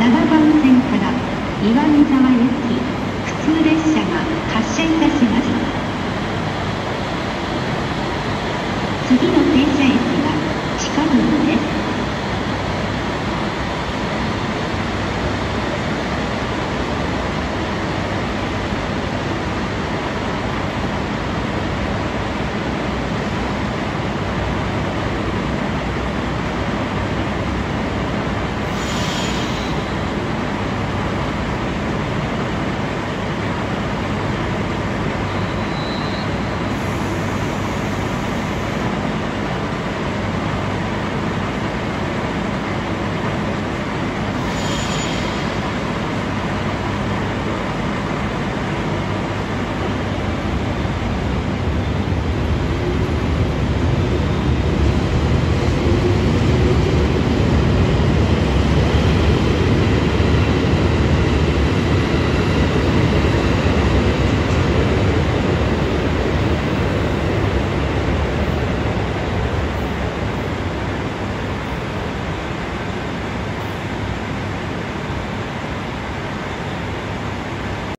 7番線から岩見沢行き普通列車が発車いたします。次の停車駅は地下道です。